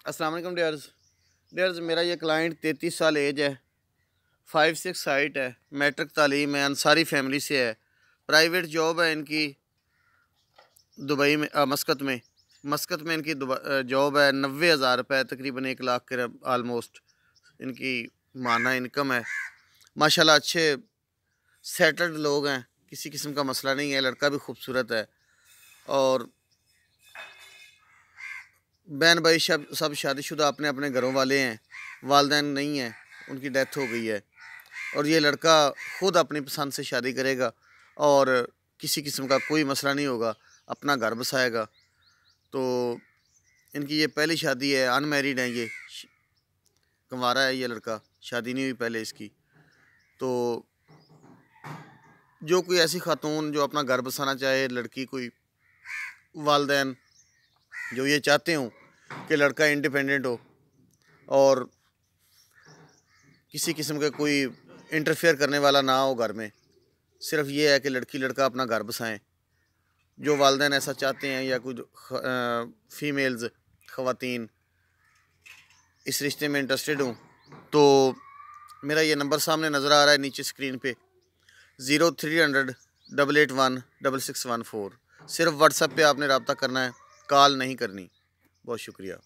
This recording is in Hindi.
वालेकुम डेयर्स डेयर्स मेरा ये क्लाइंट तैंतीस साल एज है। फाइव सिक्स हाइट है। मैट्रिक तालीम है। अंसारी फैमिली से है। प्राइवेट जॉब है इनकी दुबई में आ, मस्कत में। मस्कत में इनकी जॉब है। नबे हज़ार रुपये तकरीबन एक लाख के आलमोस्ट इनकी माना इनकम है। माशाल्लाह अच्छे सेटल्ड लोग हैं। किसी किस्म का मसला नहीं है। लड़का भी खूबसूरत है। और बहन भाई सब सब शादीशुदा अपने अपने घरों वाले हैं, वालदेन नहीं हैं, उनकी डेथ हो गई है। और ये लड़का ख़ुद अपनी पसंद से शादी करेगा और किसी किस्म का कोई मसला नहीं होगा, अपना घर बसाएगा। तो इनकी ये पहली शादी है अनमेरिड है ये। कंवारा है ये लड़का, शादी नहीं हुई पहले इसकी। तो जो कोई ऐसी खातून, जो अपना घर बसाना चाहे, लड़की कोई वालदेन, जो ये चाहते हूँ कि लड़का इंडिपेंडेंट हो और किसी किस्म का कोई इंटरफेयर करने वाला ना हो घर में। सिर्फ़ ये है कि लड़की लड़का अपना घर बसाएँ। जो वालदे ऐसा चाहते हैं या कुछ फ़ीमेल्स ख़वातीन, इस रिश्ते में इंटरेस्टेड हूँ तो मेरा ये नंबर सामने नज़र आ रहा है नीचे स्क्रीन पे। Zero three hundred double eight one double six one four सिर्फ़ व्हाट्सएप पे आपने रबता करना है कॉल नहीं करनी। बहुत शुक्रिया।